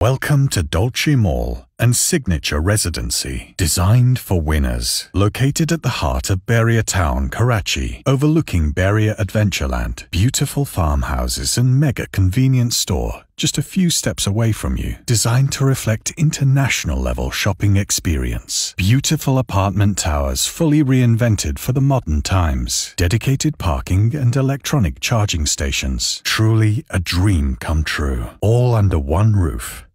Welcome to Dolce Mall and Signature Residency, designed for winners. Located at the heart of Bahria Town, Karachi, overlooking Bahria Adventureland, beautiful farmhouses and mega convenience store just a few steps away from you, designed to reflect international level shopping experience. Beautiful apartment towers fully reinvented for the modern times. Dedicated parking and electronic charging stations. Truly a dream come true. All under one roof.